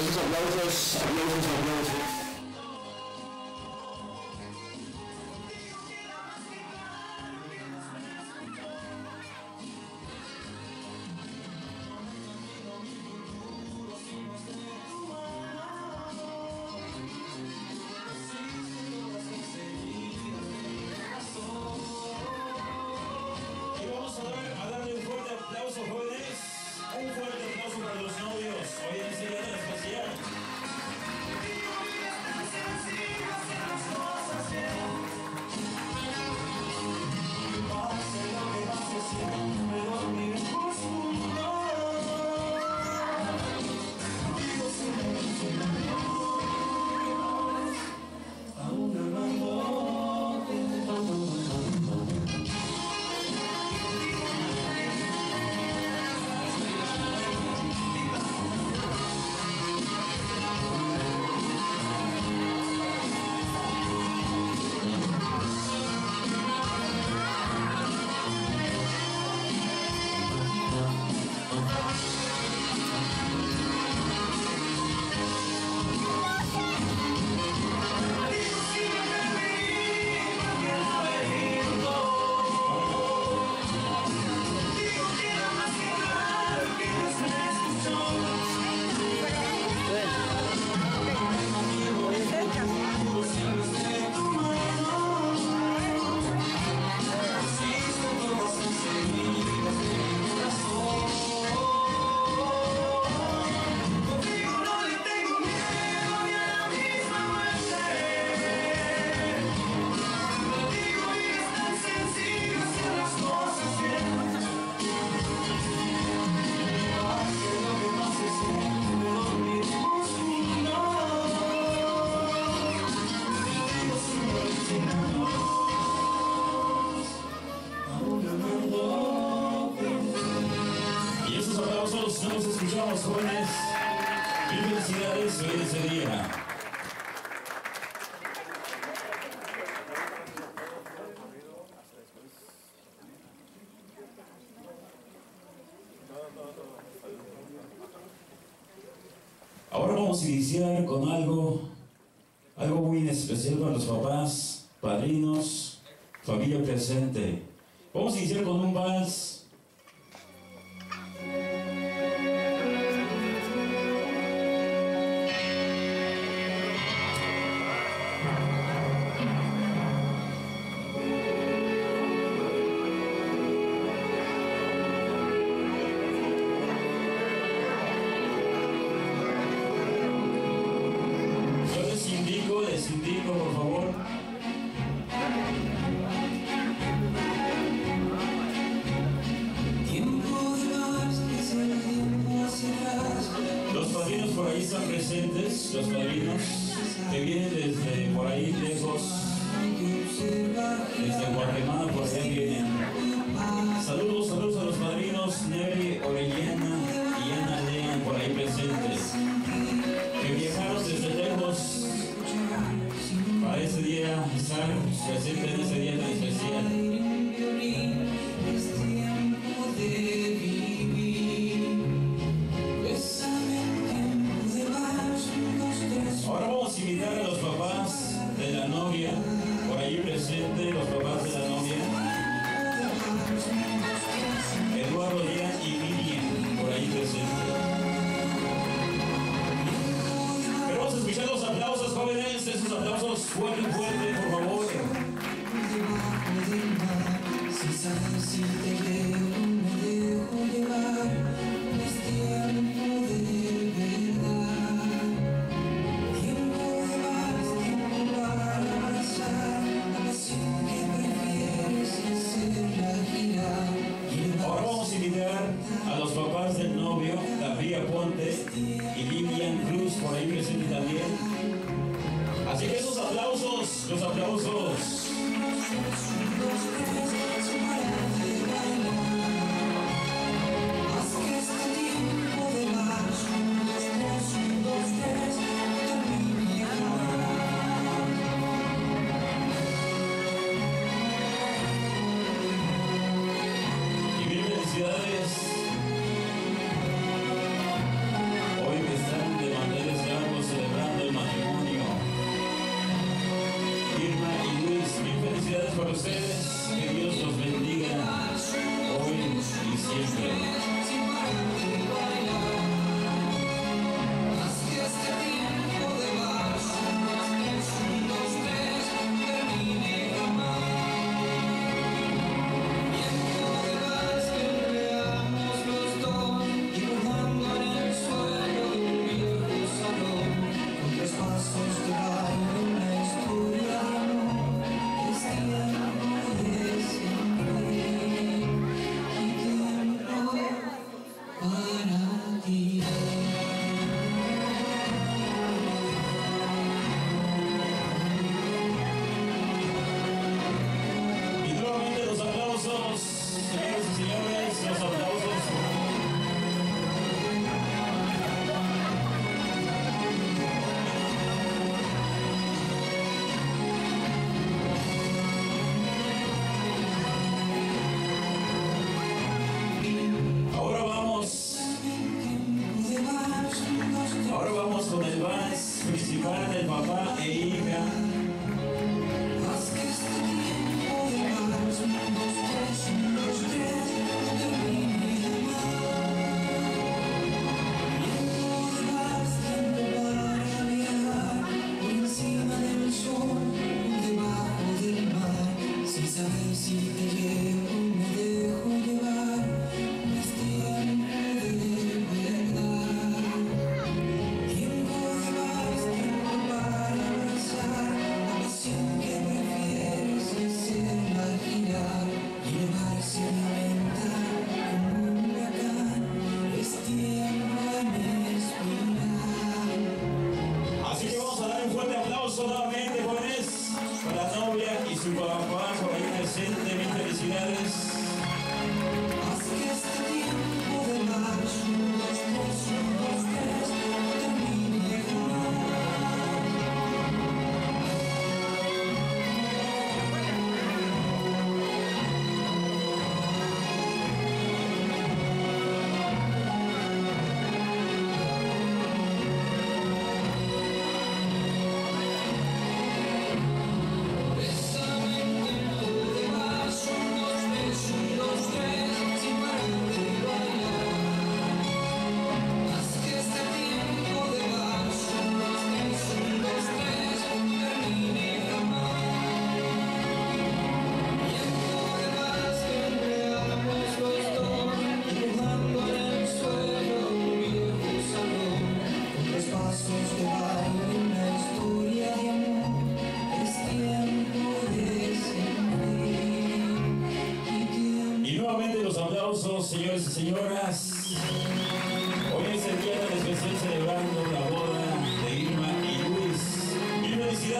Esos aplausos, aplausos, aplausos. Mil felicidades en ese día. Ahora vamos a iniciar con algo, algo muy especial para los papás, padrinos, familia presente. Vamos a iniciar con un vals. Ahí están presentes, los padrinos que vienen desde por ahí lejos, desde Guatemala, por ahí vienen. Saludos, saludos a los padrinos Neri Orellana y Ana Lean por ahí presentes, que viajaron desde lejos para ese día, estar presentes en ese día a los papás de la novia, por ahí presentes, los papás de la novia. Eduardo Díaz y Miriam, por ahí presentes. Pero vamos a escuchar los aplausos, jóvenes, esos aplausos fuerte, a los papás del novio, Gabriela Ponte y Lilian Cruz, por ahí presente también. Así que esos aplausos, los aplausos. Felicidades para ustedes.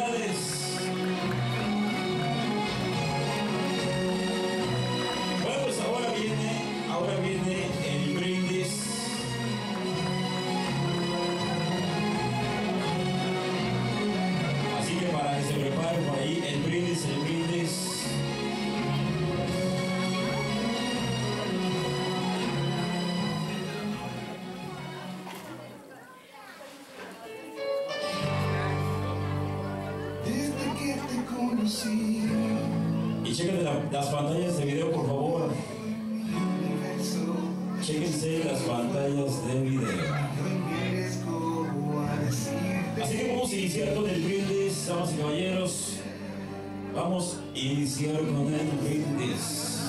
milhões las pantallas de video, por favor. Chequense las pantallas de video. Así que vamos a iniciar con el brindis, damas y caballeros. Vamos a iniciar con el brindis.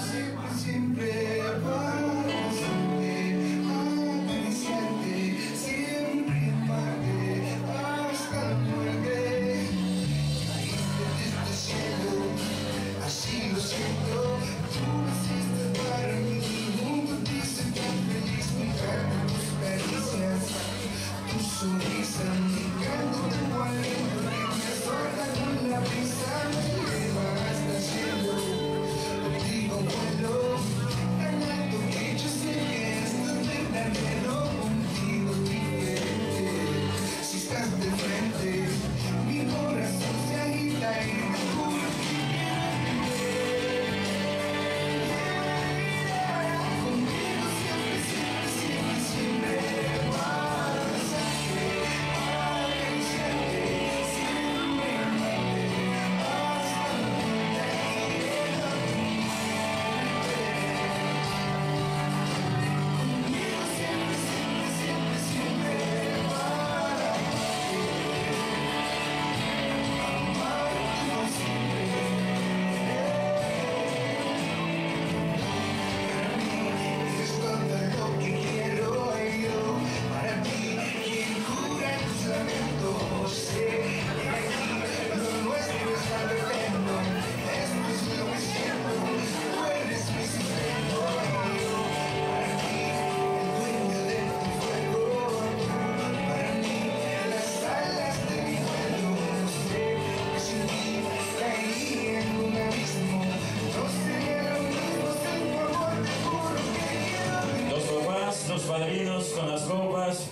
nuestros padrinos con las copas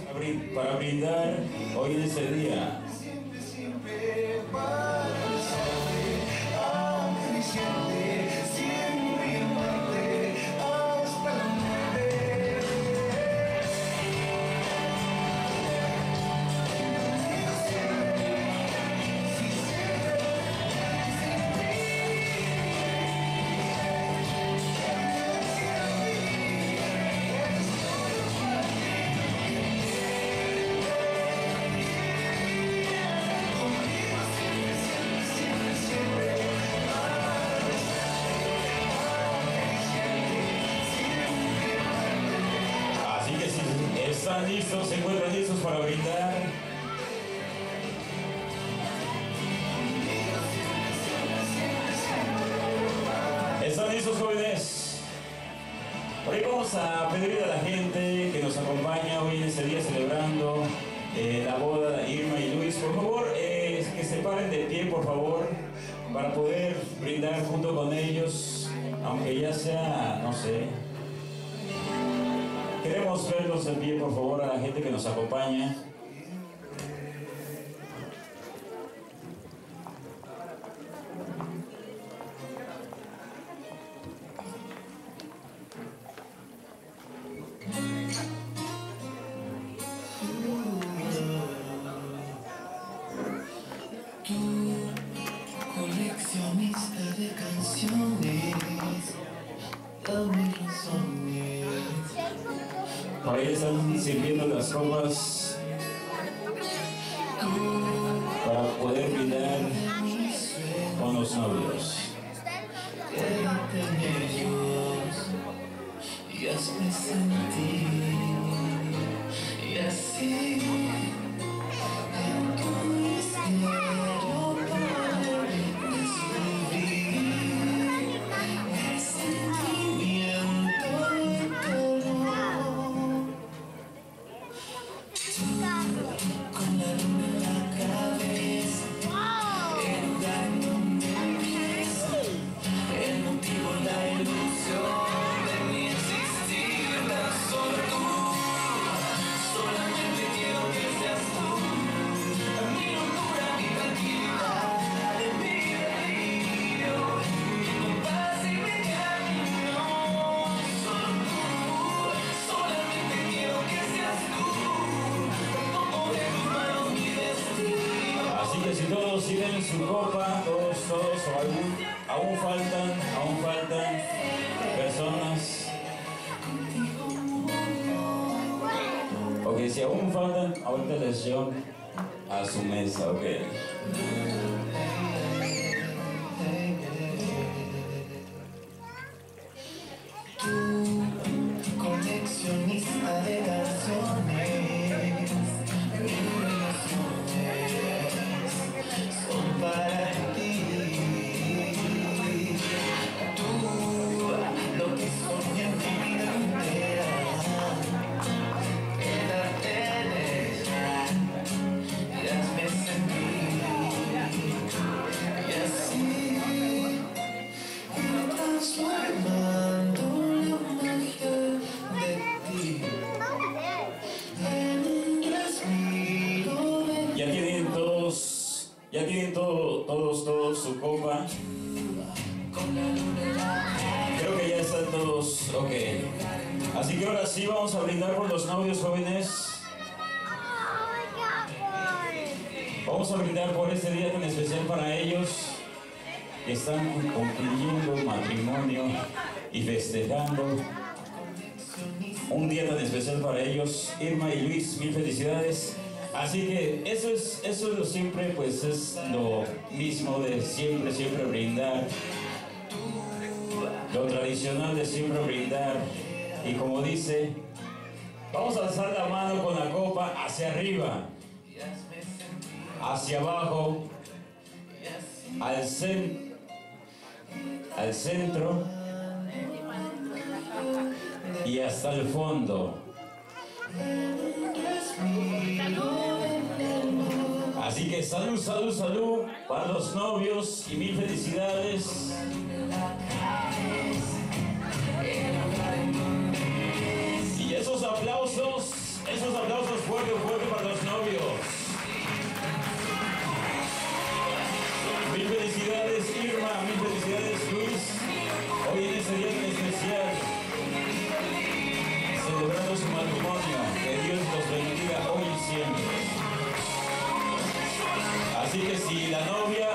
para brindar hoy en este día. ¿Están listos? ¿Se encuentran listos para brindar. ¿Están listos jóvenes? Hoy vamos a pedirle a la gente que nos acompaña hoy en este día celebrando eh, la boda de Irma y Luis. Por favor, eh, que se paren de pie, por favor, para poder brindar junto con ellos, aunque ya sea, no sé, Queremos verlos en pie, por favor, a la gente que nos acompaña. Ahorita les a su mesa, ok. Tienen todo, todos, todos su copa. Creo que ya están todos, ok. Así que ahora sí vamos a brindar por los novios jóvenes. Vamos a brindar por este día tan especial para ellos que están concluyendo matrimonio y festejando un día tan especial para ellos. Irma y Luis, mil felicidades. Así que eso es, eso es lo siempre, pues es lo mismo de siempre, siempre brindar. Lo tradicional de siempre brindar. Y como dice, vamos a alzar la mano con la copa hacia arriba, hacia abajo, al, cen- al centro y hasta el fondo. Así que salud, salud, salud para los novios y mil felicidades. Y esos aplausos, esos aplausos fuertes, fuertes para los novios. Mil felicidades Irma, mil felicidades matrimonio. Que Dios los bendiga hoy y siempre. Así que si la novia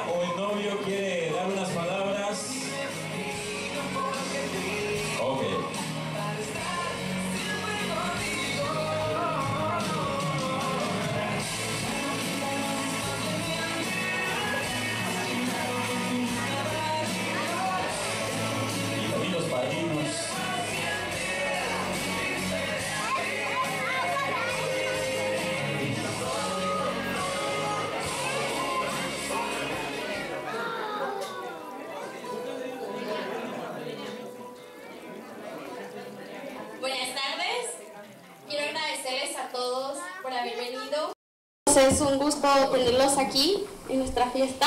gusto tenerlos aquí en nuestra fiesta.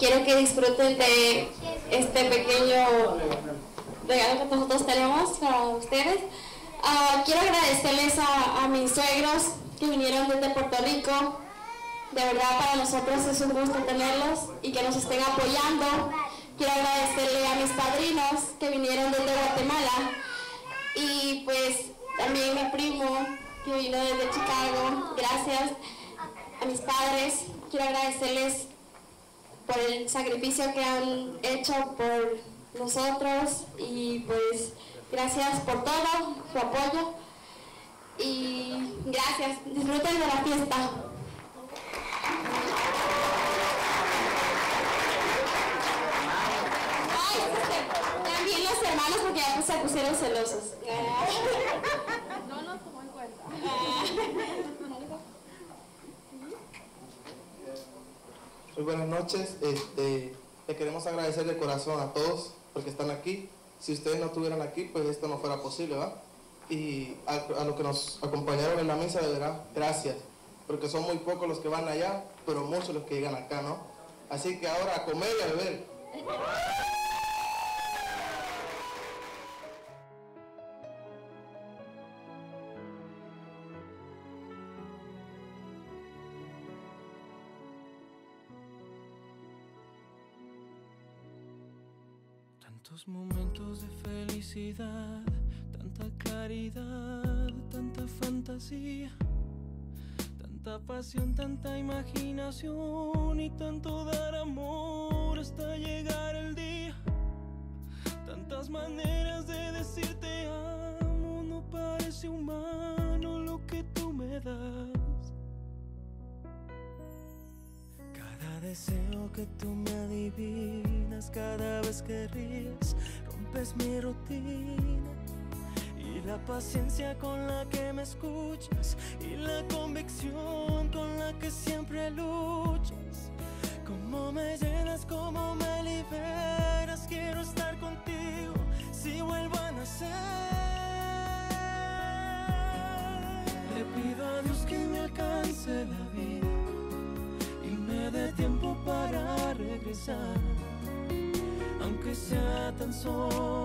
Quiero que disfruten de este pequeño regalo que nosotros tenemos para ustedes. Ah, quiero agradecerles a, a mis suegros que vinieron desde Puerto Rico. De verdad para nosotros es un gusto tenerlos y que nos estén apoyando. Quiero agradecerle a mis padrinos que vinieron desde Guatemala y pues también mi primo que vino desde Chicago. Gracias a mis padres. Quiero agradecerles por el sacrificio que han hecho por nosotros y pues gracias por todo, su apoyo y gracias. Disfruten de la fiesta. Ay, también los hermanos porque ya se pusieron celosos. No nos tomó en cuenta. Muy buenas noches. Este, le queremos agradecer de corazón a todos porque están aquí. Si ustedes no estuvieran aquí, pues esto no fuera posible, ¿va? Y a, a los que nos acompañaron en la misa, de verdad, gracias. Porque son muy pocos los que van allá, pero muchos los que llegan acá, ¿no? Así que ahora a comer y a beber. Tantos momentos de felicidad, tanta claridad, tanta fantasía, Tanta pasión, tanta imaginación y tanto dar amor hasta llegar el día. Tantas maneras de decirte amo, no parece humano lo que tú me das. Deseo que tú me adivinas, cada vez que ríes, rompes mi rutina. Y la paciencia con la que me escuchas y la convicción con la que sea tan